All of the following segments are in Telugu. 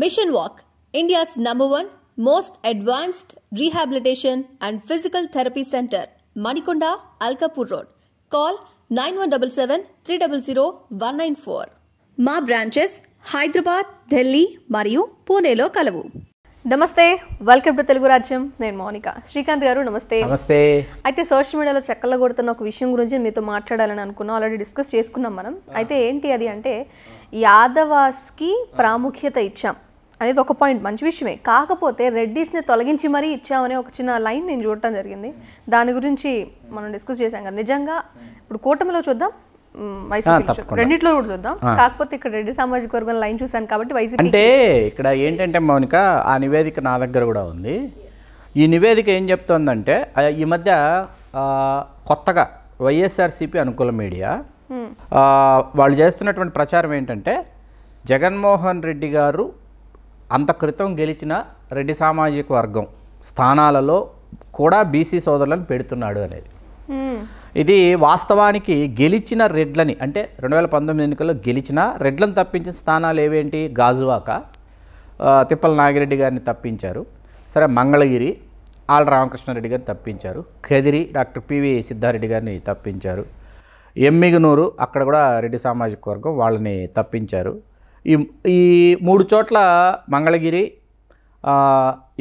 Mission Walk, India's number one most advanced rehabilitation and physical therapy center, Manikonda, Alkapur Road. Call 9177 300 194. మా బ్రాంచెస్ హైదరాబాద్ ఢిల్లీ మరియు పూణేలో కలవు. నమస్తే వెల్కమ్ టు తెలుగు రాజ్యం. నేను మౌనిక. శ్రీకాంత్ గారు నమస్తే. నమస్తే. అయితే సోషల్ మీడియాలో చెక్కల కొడుతున్న ఒక విషయం గురించి మీతో మాట్లాడాలని అనుకున్నాం ఆల్రెడీ డిస్కస్ చేసుకున్నాం మనం. అయితే ఏంటి అది అంటే యాదవాస్కి ప్రాముఖ్యత ఇచ్చాం. అనేది ఒక పాయింట్ మంచి విషయమే. కాకపోతే రెడ్డిస్ని తొలగించి మరీ ఇచ్చామనే ఒక చిన్న లైన్ నేను చూడటం జరిగింది. దాని గురించి మనం డిస్కస్ చేశాం కదా. నిజంగా ఇప్పుడు కూటమిలో చూద్దాం. తప్పకుండా. రెండిట్లో కూడా చూద్దాం. కాకపోతే ఇక్కడ రెడ్డి సామాజిక వర్గం లైన్ చూశాను కాబట్టి వైసీపీ అంటే ఇక్కడ ఏంటంటే మౌనిక ఆ నివేదిక నా దగ్గర కూడా ఉంది. ఈ నివేదిక ఏం చెప్తోందంటే ఈ మధ్య కొత్తగా వైఎస్ఆర్సీపీ అనుకూల మీడియా వాళ్ళు చేస్తున్నటువంటి ప్రచారం ఏంటంటే జగన్మోహన్ రెడ్డి గారు అంత క్రితం గెలిచిన రెడ్డి సామాజిక వర్గం స్థానాలలో కూడా బీసీ సోదరులను పెడుతున్నాడు అనేది. ఇది వాస్తవానికి గెలిచిన రెడ్లని అంటే రెండు వేల పంతొమ్మిది ఎన్నికల్లో గెలిచిన రెడ్లను తప్పించిన స్థానాలు ఏవేంటి? గాజువాక తిప్పల నాగిరెడ్డి గారిని తప్పించారు. సరే మంగళగిరి ఆళ్ళ రామకృష్ణారెడ్డి గారిని తప్పించారు. కదిరి డాక్టర్ పివి సిద్ధారెడ్డి గారిని తప్పించారు. ఎమ్మిగనూరు అక్కడ కూడా రెడ్డి సామాజిక వర్గం వాళ్ళని తప్పించారు. ఈ ఈ మూడు చోట్ల మంగళగిరి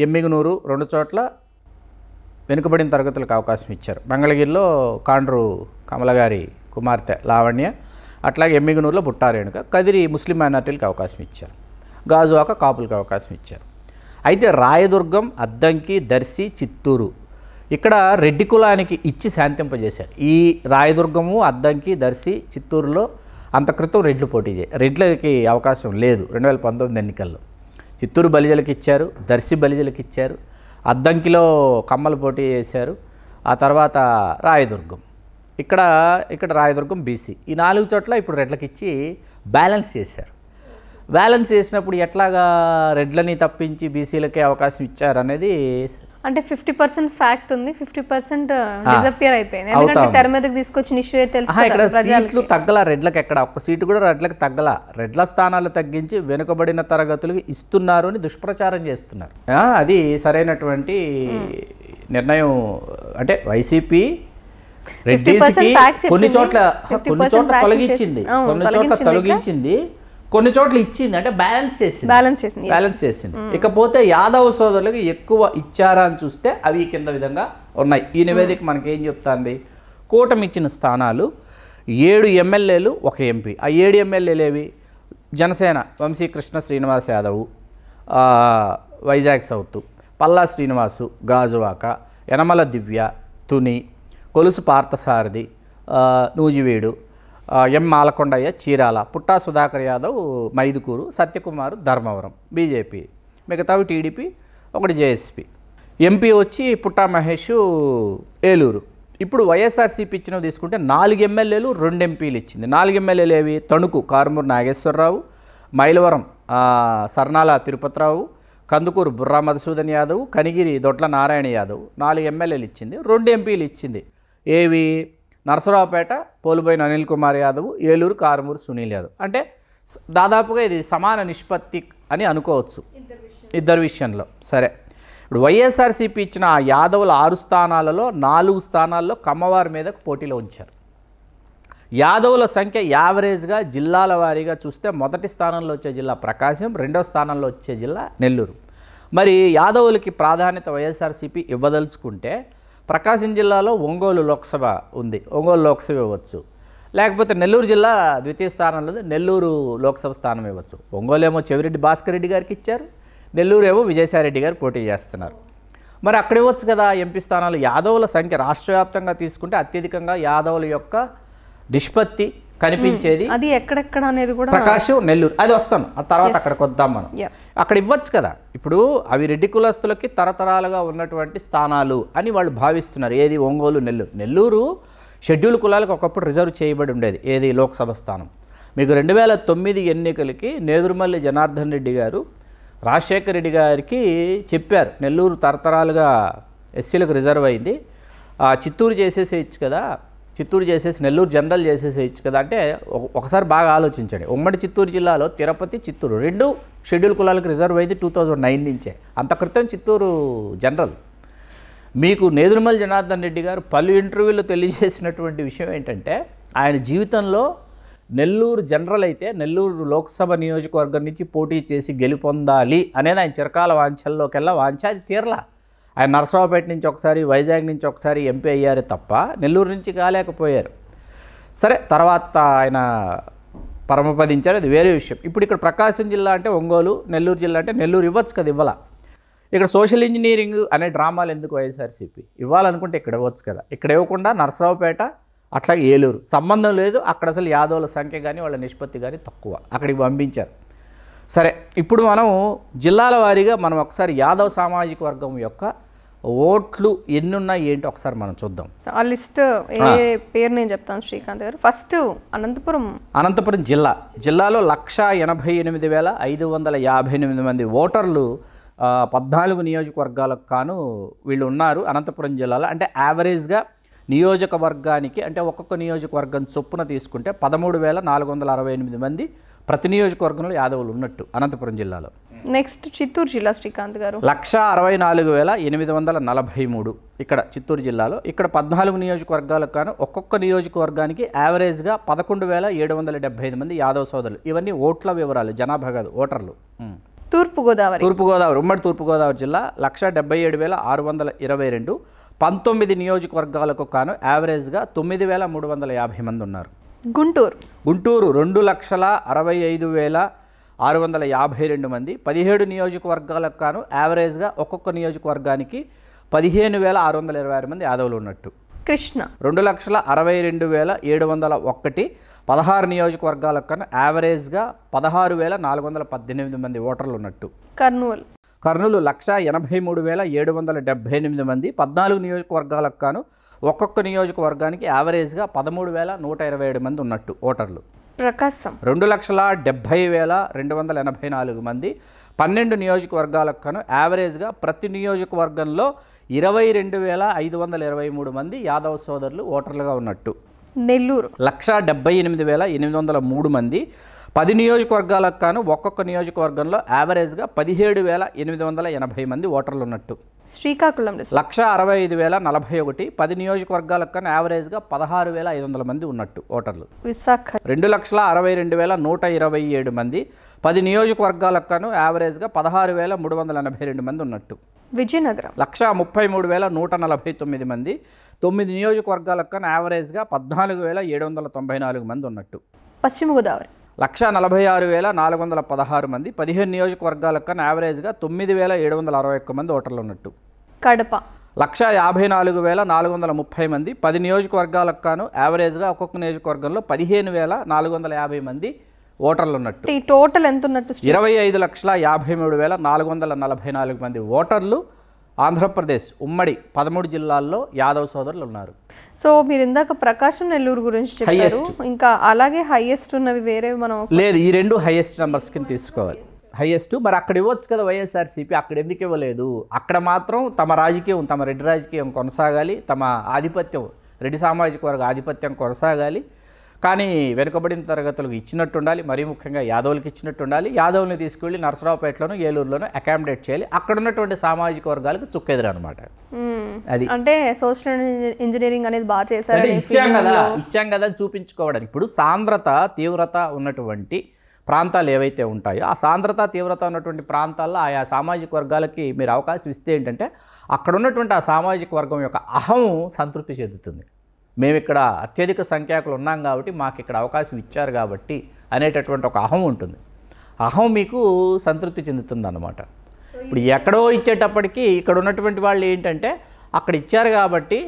ఎమ్మిగనూరు రెండు చోట్ల వెనుకబడిన తరగతులకు అవకాశం ఇచ్చారు. మంగళగిరిలో కాండ్రు కమల గారి కుమార్తె లావణ్య అట్లాగే ఎమ్మిగనూరులో బుట్టారేణుక కదిరి ముస్లిం మైనార్టీలకు అవకాశం ఇచ్చారు. గాజువాక కాపులకు అవకాశం ఇచ్చారు. అయితే రాయదుర్గం అద్దంకి దర్శి చిత్తూరు ఇక్కడ రెడ్డి కులానికి ఇచ్చి శాంతింపజేశారు. ఈ రాయదుర్గము అద్దంకి దర్శి చిత్తూరులో అంత క్రితం రెడ్లు పోటీ చే రెడ్లకి అవకాశం లేదు రెండు వేల పంతొమ్మిది ఎన్నికల్లో. చిత్తూరు బలిజలకు ఇచ్చారు దర్శి బలిజలకు ఇచ్చారు అద్దంకిలో కమ్మలు పోటీ చేశారు ఆ తర్వాత రాయదుర్గం. ఇక్కడ ఇక్కడ రాయదుర్గం బీసీ. ఈ నాలుగు చోట్ల ఇప్పుడు రెడ్లకి ఇచ్చి బ్యాలెన్స్ చేశారు. బ్యాలెన్స్ చేసినప్పుడు ఎట్లాగా రెడ్లని తప్పించి బీసీలకే అవకాశం ఇచ్చారనేది అంటే ఫిఫ్టీ పర్సెంట్ ఫ్యాక్ట్ ఉంది ఫిఫ్టీ పర్సెంట్ డిసప్పియర్ అయిపోయింది. ఎందుకంటే. తెర మీదకి తీసుకొచ్చిన ఇష్యూ తెలుసు ఇక్కడ సీట్లు తగ్గల రెడ్లకు ఎక్కడ ఒక్క సీటు కూడా రెడ్లకు తగ్గల. రెడ్ల స్థానాలు తగ్గించి వెనుకబడిన తరగతులకు ఇస్తున్నారు అని దుష్ప్రచారం చేస్తున్నారు. అది సరైనటువంటి నిర్ణయం అంటే వైసీపీ fact కొన్ని. చోట్ల 50% కొన్ని చోట్ల తొలగించింది. కొన్ని చోట్ల తొలగించింది. కొన్ని చోట్ల ఇచ్చింది అంటే బ్యాలెన్స్ చేసింది. బ్యాలెన్స్ చేసింది బ్యాలెన్స్ చేసింది. ఇకపోతే యాదవ సోదరులకు ఎక్కువ ఇచ్చారా అని చూస్తే అవి కింద విధంగా ఉన్నాయి. ఈ నివేదిక మనకి ఏం చెప్తాంది? కూటమి ఇచ్చిన స్థానాలు ఏడు ఎమ్మెల్యేలు ఒక ఎంపీ. ఆ ఏడు ఎమ్మెల్యేలు ఏవి? Janasena Vamsikrishna Srinivas Yadav Vizag south Palla Srinivasu Gajuwaka Yanamala Divya Tuni Kolusu Parthasarathy Nuzvid M Malakondaiah Chirala Putta Sudhakar Yadav Mydukur Satyakumar Dharmavaram BJP. మిగతావి టీడీపీ ఒకటి జేఎస్పీ. ఎంపీ వచ్చి పుట్టా మహేష్ ఏలూరు. ఇప్పుడు వైఎస్ఆర్సీపీ ఇచ్చినవి తీసుకుంటే నాలుగు ఎమ్మెల్యేలు రెండు ఎంపీలు ఇచ్చింది. నాలుగు ఎమ్మెల్యేలు ఏవి? తణుకు కారుమూరు నాగేశ్వరరావు మైలవరం ఆ, సర్నాల తిరుపతిరావు కందుకూరు బుర్రా మధుసూదన్ యాదవ్ కనిగిరి దొడ్ల నారాయణ యాదవ్. నాలుగు ఎమ్మెల్యేలు ఇచ్చింది. రెండు ఎంపీలు ఇచ్చింది. ఏవి? నరసరావుపేట పోలుబోయిన అనిల్ కుమార్ యాదవ్ ఏలూరు కారుమూరు సునీల్ యాదవ్. అంటే దాదాపుగా ఇది సమాన నిష్పత్తి అని అనుకోవచ్చు. ఇద్దరు విషయంలో. సరే. ఇప్పుడు వైఎస్ఆర్సీపీ ఇచ్చిన ఆ యాదవుల ఆరు స్థానాలలో నాలుగు స్థానాల్లో కమ్మవారి మీదకు పోటీలో ఉంచారు. యాదవుల సంఖ్య యావరేజ్గా జిల్లాల వారీగా చూస్తే మొదటి స్థానంలో వచ్చే జిల్లా ప్రకాశం రెండో స్థానంలో వచ్చే జిల్లా నెల్లూరు. మరి యాదవులకి ప్రాధాన్యత వైఎస్ఆర్సీపీ ఇవ్వదలుచుకుంటే ప్రకాశం జిల్లాలో ఒంగోలు లోక్సభ ఉంది. ఒంగోలు లోక్సభ ఇవ్వచ్చు. లేకపోతే నెల్లూరు జిల్లా ద్వితీయ స్థానంలో. నెల్లూరు లోక్సభ స్థానం ఇవ్వచ్చు. ఒంగోలు ఏమో చెవిరెడ్డి భాస్కర్ రెడ్డి గారికి ఇచ్చారు. నెల్లూరు ఏమో విజయసాయిరెడ్డి గారు పోటీ చేస్తున్నారు. మరి అక్కడ ఇవ్వచ్చు కదా ఎంపీ స్థానాలు. యాదవుల సంఖ్య రాష్ట్ర వ్యాప్తంగా తీసుకుంటే అత్యధికంగా యాదవుల యొక్క నిష్పత్తి కనిపించేది అది ఎక్కడెక్కడ అనేది కూడా ప్రకాశం నెల్లూరు. అది వస్తాను. ఆ తర్వాత అక్కడికి వద్దాం మనం. అక్కడ ఇవ్వచ్చు కదా. ఇప్పుడు అవి రెడ్డి కులస్తులకి తరతరాలుగా ఉన్నటువంటి స్థానాలు అని వాళ్ళు భావిస్తున్నారు. ఏది? ఒంగోలు నెల్లూరు. నెల్లూరు షెడ్యూల్ కులాలకు ఒకప్పుడు రిజర్వ్ చేయబడి ఉండేది. ఏది? లోక్సభ స్థానం. మీకు రెండు వేల తొమ్మిది ఎన్నికలకి నేదురుమల్లి జనార్దన్ రెడ్డి గారు రాజశేఖర రెడ్డి గారికి చెప్పారు. నెల్లూరు తరతరాలుగా ఎస్సీలకు రిజర్వ్ అయింది. ఆ చిత్తూరు చేసేసేయచ్చు కదా. చిత్తూరు చేసేసి నెల్లూరు జనరల్ చేసేసేయచ్చు కదా అంటే ఒకసారి బాగా ఆలోచించండి. ఉమ్మడి చిత్తూరు జిల్లాలో తిరుపతి చిత్తూరు రెండు షెడ్యూల్ కులాలకు రిజర్వ్ అయింది టూ థౌజండ్ నైన్ నుంచే. అంత క్రితం చిత్తూరు జనరల్ మీకు నేదురుమల్ జనార్దన్ రెడ్డి గారు పలు ఇంటర్వ్యూలో తెలియజేసినటువంటి విషయం ఏంటంటే ఆయన జీవితంలో నెల్లూరు జనరల్ అయితే నెల్లూరు లోక్సభ నియోజకవర్గం నుంచి పోటీ చేసి గెలుపొందాలి అనేది ఆయన చిరకాల వాంఛల్లోకెల్లా వాంఛ అది తీరలా. ఆయన నరసరావుపేట నుంచి ఒకసారి వైజాగ్ నుంచి ఒకసారి ఎంపీ అయ్యారు తప్ప నెల్లూరు నుంచి కాలేకపోయారు. సరే తర్వాత ఆయన పరమపదించారు. అది వేరే విషయం. ఇప్పుడు ఇక్కడ ప్రకాశం జిల్లా అంటే ఒంగోలు నెల్లూరు జిల్లా అంటే నెల్లూరు ఇవ్వచ్చు కదా ఇవ్వాల. ఇక్కడ సోషల్ ఇంజనీరింగ్ అనే డ్రామాలు ఎందుకు వైఎస్ఆర్సీపీ? ఇవ్వాలనుకుంటే ఇక్కడ ఇవ్వచ్చు కదా. ఇక్కడ ఇవ్వకుండా నరసరావుపేట అట్లాగే ఏలూరు. సంబంధం లేదు అక్కడ అసలు యాదవుల సంఖ్య కానీ వాళ్ళ నిష్పత్తి కానీ తక్కువ. అక్కడికి పంపించారు. సరే ఇప్పుడు మనం జిల్లాల వారీగా మనం ఒకసారి యాదవ్ సామాజిక వర్గం యొక్క ఓట్లు ఎన్ని ఉన్నాయి ఏంటో ఒకసారి మనం చూద్దాం. ఆ లిస్ట్ ఏ పేరు నేను చెప్తాను శ్రీకాంత్ గారు. ఫస్ట్ అనంతపురం. అనంతపురం జిల్లా. జిల్లాలో లక్ష ఎనభై ఎనిమిది వేల ఐదు వందల యాభై ఎనిమిది మంది ఓటర్లు పద్నాలుగు నియోజకవర్గాలకు కాను వీళ్ళు ఉన్నారు అనంతపురం జిల్లాలో. అంటే యావరేజ్గా నియోజకవర్గానికి అంటే ఒక్కొక్క నియోజకవర్గం చొప్పున తీసుకుంటే పదమూడు వేల నాలుగు వందల అరవై ఎనిమిది మంది ప్రతి నియోజకవర్గంలో యాదవులు ఉన్నట్టు అనంతపురం జిల్లాలో. నెక్స్ట్ చిత్తూరు జిల్లా శ్రీకాంత్ గారు. లక్ష అరవై నాలుగు వేల ఎనిమిది వందల నలభై మూడు ఇక్కడ చిత్తూరు జిల్లాలో. ఇక్కడ పద్నాలుగు నియోజకవర్గాలకు గాను ఒక్కొక్క నియోజకవర్గానికి యావరేజ్గా పదకొండు వేల ఏడు వందల డెబ్బై ఐదు మంది యాదవ్ సోదరులు. ఇవన్నీ ఓట్ల వివరాలు జనాభా కాదు ఓటర్లు. ఉం. తూర్పు గోదావరి తూర్పుగోదావరి ఉమ్మడి తూర్పుగోదావరి జిల్లా లక్ష డెబ్బై ఏడు వేల ఆరు వందల ఇరవై రెండు. పంతొమ్మిది నియోజకవర్గాలకు కాను యావరేజ్గా తొమ్మిది వేల మూడు వందల యాభై మంది ఉన్నారు. గుంటూరు. గుంటూరు రెండు లక్షల అరవై ఐదు వేల ఆరు వందల యాభై రెండు మంది పదిహేడు నియోజకవర్గాలకు కాను యావరేజ్గా ఒక్కొక్క నియోజకవర్గానికి పదిహేను వేల ఆరు వందల ఇరవై ఆరు మంది యాదవులు ఉన్నట్టు. కృష్ణ. రెండు లక్షల అరవై రెండు వేల ఏడు వందల ఒకటి పదహారు నియోజకవర్గాలకు కాను యావరేజ్గా పదహారు వేల నాలుగు వందల పద్దెనిమిది మంది ఓటర్లు ఉన్నట్టు. కర్నూలు. కర్నూలు లక్ష ఎనభై మూడు వేల ఏడు వందల డెబ్బై ఎనిమిది మంది పద్నాలుగు నియోజకవర్గాలకు కాను ఒక్కొక్క నియోజకవర్గానికి యావరేజ్గా పదమూడు వేల నూట ఇరవై ఏడు మంది ఉన్నట్టు ఓటర్లు. ప్రకాశం. రెండు లక్షల డెబ్భై వేల రెండు వందల ఎనభై నాలుగు మంది పన్నెండు నియోజకవర్గాలకు కాను యావరేజ్గా ప్రతి నియోజకవర్గంలో ఇరవై రెండు వేల ఐదు వందల ఇరవై మూడు మంది యాదవ సోదరులు ఓటర్లుగా ఉన్నట్టు. నెల్లూరు. లక్ష డెబ్బై ఎనిమిది వేల ఎనిమిది వందల మూడు మంది పది నియోజకవర్గాలకు కాను ఒక్కొక్క నియోజకవర్గంలో యావరేజ్గా పదిహేడు వేల ఎనిమిది వందల ఎనభై మంది ఓటర్లు ఉన్నట్టు. శ్రీకాకుళం లక్ష అరవై ఐదు వేల నలభై ఒకటి పది నియోజకవర్గాలకు కానీ యావరేజ్గా పదహారు వేల ఐదు వందల మంది ఉన్నట్టు ఓటర్లు. విశాఖ. రెండు లక్షల అరవై రెండు వేల నూట ఇరవై ఏడు మంది పది నియోజకవర్గాలకు కాను యావరేజ్గా పదహారు వేల మూడు వందల ఎనభై రెండు మంది ఉన్నట్టు. విజయనగరం. లక్ష ముప్పై మూడు వేల నూట నలభై తొమ్మిది మంది తొమ్మిది నియోజకవర్గాలకు కాను యావరేజ్గా పద్నాలుగు వేల ఏడు వందల తొంభై నాలుగు మంది ఉన్నట్టు. పశ్చిమ గోదావరి. లక్ష నలభై ఆరు వేల నాలుగు వందల పదహారు మంది పదిహేను నియోజకవర్గాలకు కానీ యావరేజ్గా తొమ్మిది వేల ఏడు వందల అరవై ఒక్క మంది ఓటర్లు ఉన్నట్టు. కడప. లక్ష యాభై నాలుగు వేల నాలుగు వందల ముప్పై మంది పది నియోజకవర్గాలకు కాను యావరేజ్గా ఒక్కొక్క నియోజకవర్గంలో పదిహేను వేల నాలుగు వందల యాభై మంది ఓటర్లు ఉన్నట్టు. ఈ టోటల్ ఎంత ఉన్నట్టు ఇరవై ఐదు లక్షల యాభై మూడు వేల నాలుగు వందల నలభై నాలుగు మంది ఓటర్లు ఆంధ్రప్రదేశ్ ఉమ్మడి పదమూడు జిల్లాల్లో యాదవ్ సోదరులు ఉన్నారు. సో మీరు ఇందాక ప్రకాశం నెల్లూరు గురించి చెప్పారు. ఇంకా అలాగే హైయెస్ట్ ఉన్నవి వేరే మనం లేదు ఈ రెండు హైయెస్ట్ నెంబర్స్ కింద తీసుకోవాలి. హైయెస్ట్ మరి అక్కడ ఇవ్వచ్చు కదా వైఎస్ఆర్సీపీ అక్కడ ఎందుకు ఇవ్వలేదు? అక్కడ మాత్రం తమ రాజకీయం తమ రెడ్డి రాజకీయం కొనసాగాలి తమ ఆధిపత్యం రెడ్డి సామాజిక వర్గ ఆధిపత్యం కొనసాగాలి కానీ వెనుకబడిన తరగతులకు ఇచ్చినట్టు ఉండాలి. మరీ ముఖ్యంగా యాదవులకు ఇచ్చినట్టు ఉండాలి. యాదవుల్ని తీసుకెళ్ళి నరసరావుపేటలోను ఏలూరులోను అకామిడేట్ చేయాలి. అక్కడ ఉన్నటువంటి సామాజిక వర్గాలకు చుక్కెదురు అనమాట. అది. అంటే సోషల్ ఇంజనీరింగ్ అనేది బాగా చేశారు ఇచ్చాం కదా ఇచ్చాం కదా చూపించుకోవడానికి. ఇప్పుడు సాంద్రత తీవ్రత ఉన్నటువంటి ప్రాంతాలు ఏవైతే ఉంటాయో ఆ సాంద్రత తీవ్రత ఉన్నటువంటి ప్రాంతాల్లో ఆయా సామాజిక వర్గాలకి మీరు అవకాశం ఇస్తే ఏంటంటే అక్కడ ఉన్నటువంటి ఆ సామాజిక వర్గం యొక్క అహం సంతృప్తి చెందుతుంది. మేము ఇక్కడ అత్యధిక సంఖ్యాకులు ఉన్నాం కాబట్టి మాకు ఇక్కడ అవకాశం ఇచ్చారు కాబట్టి అనేటటువంటి ఒక అహం ఉంటుంది. అహం మీకు సంతృప్తి చెందుతుంది అన్నమాట ఇప్పుడు ఎక్కడో ఇచ్చేటప్పటికి ఇక్కడ ఉన్నటువంటి వాళ్ళు ఏంటంటే అక్కడ ఇచ్చారు కాబట్టి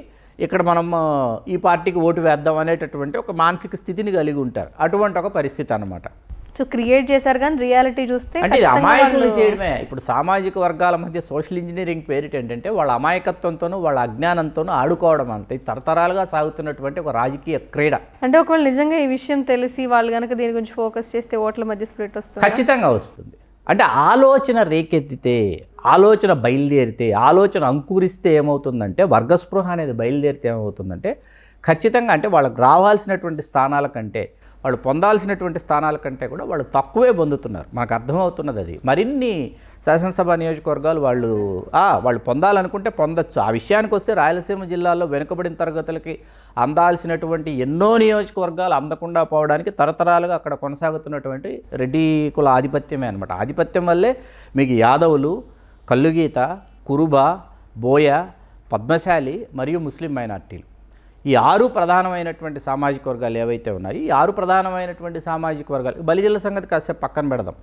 ఇక్కడ మనం ఈ పార్టీకి ఓటు వేద్దాం అనేటటువంటి ఒక మానసిక స్థితిని కలిగి ఉంటారు. అటువంటి ఒక పరిస్థితి అన్నమాట. సో క్రియేట్ చేశారు కానీ రియాలిటీ చూస్తే అంటే అమాయకులు చేయడమే. ఇప్పుడు సామాజిక వర్గాల మధ్య సోషల్ ఇంజనీరింగ్ పేరిట ఏంటంటే వాళ్ళ అమాయకత్వంతోనూ వాళ్ళ అజ్ఞానంతోనూ ఆడుకోవడం అంటే తరతరాలుగా సాగుతున్నటువంటి ఒక రాజకీయ క్రీడ. అంటే ఒకవేళ నిజంగా ఈ విషయం తెలిసి వాళ్ళు కనుక దీని గురించి ఫోకస్ చేస్తే ఓట్ల మధ్య స్ప్లిట్ వస్తుంది? ఖచ్చితంగా వస్తుంది. అంటే ఆలోచన రేకెత్తితే ఆలోచన బయలుదేరితే ఆలోచన అంకురిస్తే ఏమవుతుందంటే వర్గస్పృహ అనేది బయలుదేరితే ఏమవుతుందంటే ఖచ్చితంగా అంటే వాళ్ళకి రావాల్సినటువంటి స్థానాల కంటే వాళ్ళు పొందాల్సినటువంటి స్థానాల కంటే కూడా వాళ్ళు తక్కువే పొందుతున్నారు. మనకు అర్థమవుతున్నది అది. మరిన్ని శాసనసభ నియోజకవర్గాలు వాళ్ళు వాళ్ళు పొందాలనుకుంటే పొందొచ్చు. ఆ విషయానికి వస్తే రాయలసీమ జిల్లాలో వెనుకబడిన తరగతులకి అందాల్సినటువంటి ఎన్నో నియోజకవర్గాలు అందకుండా పోవడానికి తరతరాలుగా అక్కడ కొనసాగుతున్నటువంటి రెడ్డి కుల ఆధిపత్యమే అనమాట ఆధిపత్యం వల్లే మీకు యాదవులు కల్లుగీత కురుబ బోయ పద్మశాలి మరియు ముస్లిం మైనార్టీలు. ఈ ఆరు ప్రధానమైనటువంటి సామాజిక వర్గాలు ఏవైతే ఉన్నాయో ఈ ఆరు ప్రధానమైనటువంటి సామాజిక వర్గాలు బలిజల సంగతి కాసేపు పక్కన పెడదాం.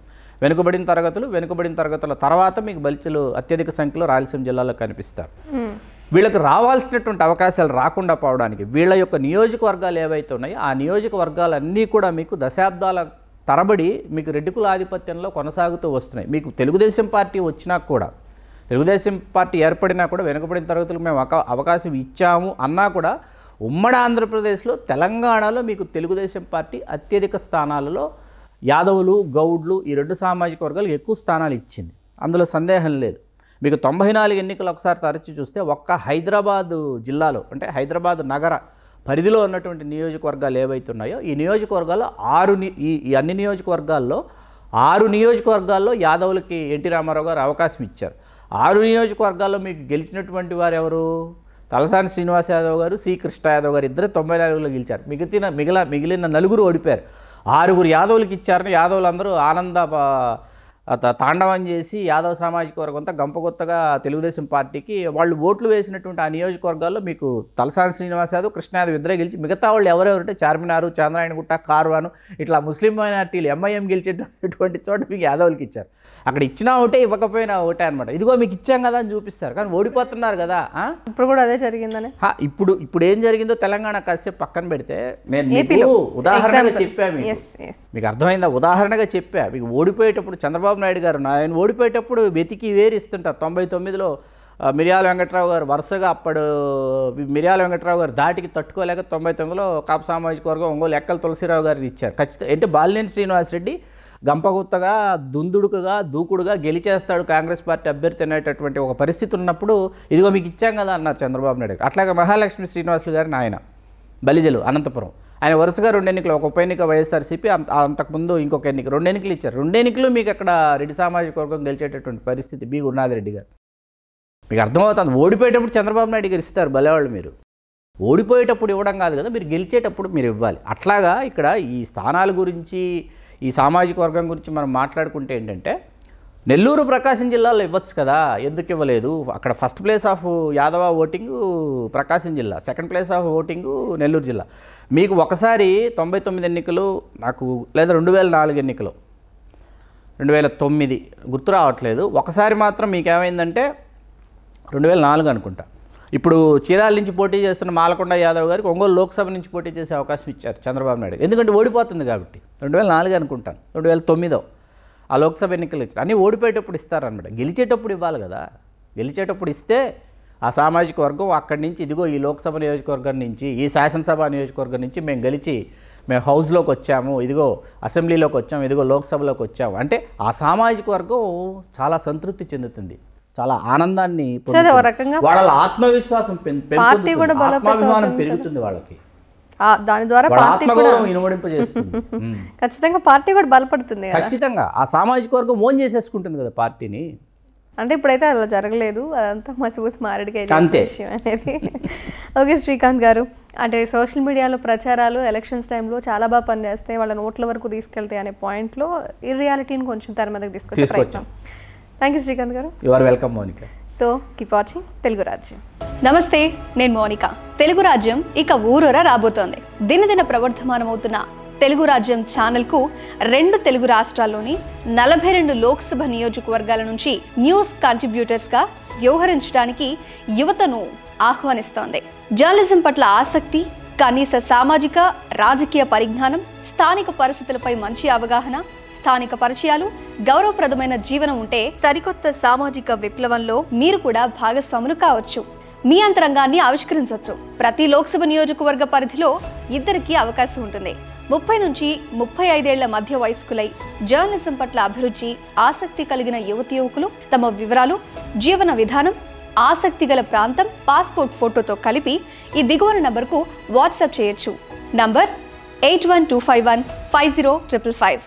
వెనుకబడిన తరగతులు వెనుకబడిన తరగతుల తర్వాత మీకు బలిచలు అత్యధిక సంఖ్యలో రాయలసీమ జిల్లాలో కనిపిస్తారు. వీళ్ళకి రావాల్సినటువంటి అవకాశాలు రాకుండా పోవడానికి వీళ్ళ యొక్క నియోజకవర్గాలు ఏవైతే ఉన్నాయో ఆ నియోజకవర్గాలన్నీ కూడా మీకు దశాబ్దాల తరబడి మీకు రెడ్డికుల ఆధిపత్యంలో కొనసాగుతూ వస్తున్నాయి. మీకు తెలుగుదేశం పార్టీ వచ్చినా కూడా తెలుగుదేశం పార్టీ ఏర్పడినా కూడా వెనుకబడిన తరగతులకు మేము అవకాశం ఇచ్చాము అన్నా కూడా ఉమ్మడి ఆంధ్రప్రదేశ్లో తెలంగాణలో మీకు తెలుగుదేశం పార్టీ అత్యధిక స్థానాలలో యాదవులు గౌడ్లు ఈ రెండు సామాజిక వర్గాలకు ఎక్కువ స్థానాలు ఇచ్చింది. అందులో సందేహం లేదు. మీకు తొంభై నాలుగు ఎన్నికలు ఒకసారి తరచి చూస్తే ఒక్క హైదరాబాదు జిల్లాలో అంటే హైదరాబాద్ నగర పరిధిలో ఉన్నటువంటి నియోజకవర్గాలు ఏవైతే ఉన్నాయో ఈ నియోజకవర్గాల్లో ఆరు ని- ఈ ఈ అన్ని నియోజకవర్గాల్లో ఆరు నియోజకవర్గాల్లో యాదవులకి ఎన్టీ రామారావు గారు అవకాశం ఇచ్చారు. ఆరు నియోజకవర్గాల్లో మీకు గెలిచినటువంటి వారు ఎవరు? తలసాని శ్రీనివాస్ యాదవ్ గారు సి. కృష్ణ యాదవ్ గారు ఇద్దరు తొంభై నాలుగులో గెలిచారు. మిగిలిన మిగిలిన మిగిలిన నలుగురు ఓడిపోయారు. ఆరుగురు యాదవులకి ఇచ్చారని యాదవులందరూ ఆనంద తాండవం చేసి యాదవ సామాజిక వర్గం అంతా గంపగొత్తగా తెలుగుదేశం పార్టీకి వాళ్ళు ఓట్లు వేసినటువంటి ఆ నియోజకవర్గాల్లో మీకు తలసాని శ్రీనివాస్ యాదవ్ కృష్ణ యాదవ్ ఇద్దరే గెలిచి మిగతా వాళ్ళు ఎవరెవరంటే చార్మినారు చంద్రాయణగుట్ట కార్వాను ఇట్లా ముస్లిం మైనార్టీలు ఎంఐఎం గెలిచేటటువంటి చోట మీకు యాదవులకి ఇచ్చారు. అక్కడ ఇచ్చినా ఒకటే ఇవ్వకపోయినా ఒకటే అనమాట ఇదిగో మీకు ఇచ్చాం కదా అని చూపిస్తారు. కానీ ఓడిపోతున్నారు కదా? ఇప్పుడు కూడా అదే జరిగిందని. హా, ఇప్పుడు ఇప్పుడు ఏం జరిగిందో తెలంగాణ కాసేపు పక్కన పెడితే నేను మీకు ఉదాహరణగా. చెప్పా మీకు. మీకు అర్థమైందా? ఉదాహరణగా చెప్పా. మీకు ఓడిపోయేటప్పుడు చంద్రబాబు నాయుడు గారు ఆయన ఓడిపోయేటప్పుడు వెతికి వేరు ఇస్తుంటారు. తొంభై తొమ్మిదిలో మిర్యాల వెంకట్రావు గారు వరుసగా అప్పుడు మిర్యాల వెంకట్రావు గారు దాటికి తట్టుకోలేక తొంభై తొమ్మిదిలో కాపు సామాజిక వర్గం ఒంగోలు ఎక్కల తులసిరావు గారిని ఇచ్చారు. ఖచ్చితంగా అంటే బాలినేని శ్రీనివాసరెడ్డి గంపగుత్తగా దుందుడుకుగా దూకుడుగా గెలిచేస్తాడు కాంగ్రెస్ పార్టీ అభ్యర్థి అనేటటువంటి ఒక పరిస్థితి ఉన్నప్పుడు ఇదిగో మీకు ఇచ్చాం కదా అన్నారు చంద్రబాబు నాయుడు అట్లాగే మహాలక్ష్మి శ్రీనివాసులు గారిని ఆయన బలిజలు అనంతపురం. ఆయన వరుసగా రెండు ఎన్నికలు ఒక ఉప ఎన్నిక వైఎస్ఆర్సీపీ అంత- అంతకుముందు ఇంకొక ఎన్నిక రెండు ఎన్నికలు ఇచ్చారు. రెండు ఎన్నికలు మీకు అక్కడ రెడ్డి సామాజిక వర్గం గెలిచేటటువంటి పరిస్థితి బి. గురునాథరెడ్డి గారు. మీకు అర్థమవుతుంది ఓడిపోయేటప్పుడు చంద్రబాబు నాయుడు గారు ఇస్తారు బలేవాళ్ళు మీరు. ఓడిపోయేటప్పుడు ఇవ్వడం కాదు కదా మీరు గెలిచేటప్పుడు మీరు ఇవ్వాలి. అట్లాగా ఇక్కడ ఈ స్థానాల గురించి ఈ సామాజిక వర్గం గురించి మనం మాట్లాడుకుంటే ఏంటంటే నెల్లూరు ప్రకాశం జిల్లాలో ఇవ్వచ్చు కదా? ఎందుకు ఇవ్వలేదు? అక్కడ first place of Yadava voting Prakasam జిల్లా second place of voting Nellore జిల్లా. మీకు ఒకసారి తొంభై తొమ్మిది ఎన్నికలు నాకు లేదా రెండు వేల నాలుగు ఎన్నికలు. రెండు వేల తొమ్మిది గుర్తు రావట్లేదు. ఒకసారి మాత్రం మీకు ఏమైందంటే రెండు వేల నాలుగు అనుకుంటా. ఇప్పుడు చీరాల నుంచి పోటీ చేస్తున్న మాలకొండ యాదవ్ గారికి ఒంగోలు లోక్సభ నుంచి పోటీ చేసే అవకాశం ఇచ్చారు చంద్రబాబు నాయుడు ఎందుకంటే ఓడిపోతుంది కాబట్టి. రెండు వేల నాలుగు అనుకుంటాను. రెండు వేల తొమ్మిదో. ఆ లోక్సభ ఎన్నికలు ఇచ్చారు. అన్నీ ఓడిపోయేటప్పుడు ఇస్తారనమాట గెలిచేటప్పుడు ఇవ్వాలి కదా. గెలిచేటప్పుడు ఇస్తే ఆ సామాజిక వర్గం అక్కడి నుంచి ఇదిగో ఈ లోక్సభ నియోజకవర్గం నుంచి ఈ శాసనసభ నియోజకవర్గం నుంచి మేము గెలిచి మేము హౌస్లోకి వచ్చాము ఇదిగో అసెంబ్లీలోకి వచ్చాము ఇదిగో లోక్సభలోకి వచ్చాము. అంటే ఆ సామాజిక వర్గం చాలా సంతృప్తి చెందుతుంది. చాలా ఆనందాన్ని వాళ్ళ ఆత్మవిశ్వాసం ఆత్మాభిమానం పెరుగుతుంది వాళ్ళకి. దాని ద్వారా. ఖచ్చితంగా పార్టీ కూడా బలపడుతుంది ఖచ్చితంగా. ఆ సామాజిక వర్గం ఓన్ చేసేసుకుంటుంది కదా పార్టీని. అంటే ఇప్పుడైతే అలా జరగలేదు. అదంతా మసిపూసి మారేడుగా అంతే. విషయం అనేది. ఓకే శ్రీకాంత్ గారు. అంటే సోషల్ మీడియాలో ప్రచారాలు ఎలక్షన్స్ టైంలో చాలా బాగా పనిచేస్తాయి. వాళ్ళ నోట్ల వరకు తీసుకెళ్తాయి అనే పాయింట్లో ఈ రియాలిటీని కొంచెం తెర మీదకి తీసుకొచ్చే తీసుకొచ్చాం. ప్రయత్నం. థ్యాంక్ యూ శ్రీకాంత్ గారు. You are welcome Mounika so keep watching Telugu Rajyam. నమస్తే నేను మోనిక. తెలుగు రాజ్యం ఇక ఊరొర రాబోతోంది. దినదిన ప్రవర్ధమానమవుతున్న తెలుగు రాజ్యం ఛానల్కు రెండు తెలుగు రాష్ట్రాల్లోని నలభై రెండు లోక్సభ నియోజకవర్గాల నుంచి న్యూస్ కాంట్రిబ్యూటర్స్గా వ్యవహరించడానికి యువతను ఆహ్వానిస్తోంది. జర్నలిజం పట్ల ఆసక్తి కనీస సామాజిక రాజకీయ పరిజ్ఞానం స్థానిక పరిస్థితులపై మంచి అవగాహన స్థానిక పరిచయాలు గౌరవప్రదమైన జీవనం ఉంటే సరికొత్త సామాజిక విప్లవంలో మీరు కూడా భాగస్వాములు కావచ్చు. మీ అంతరంగాన్ని ఆవిష్కరించవచ్చు. ప్రతి లోక్సభ నియోజకవర్గ పరిధిలో ఇద్దరికి అవకాశం ఉంటుంది. ముప్పై నుంచి ముప్పై ఐదేళ్ళ మధ్య వయస్కులై జర్నలిజం పట్ల అభిరుచి ఆసక్తి కలిగిన యువతి యువకులు తమ వివరాలు జీవన విధానం ఆసక్తి గల ప్రాంతం పాస్పోర్ట్ ఫోటోతో కలిపి ఈ దిగువన నంబర్కు వాట్సాప్ చేయొచ్చు. Number eight one two five one five zero triple five.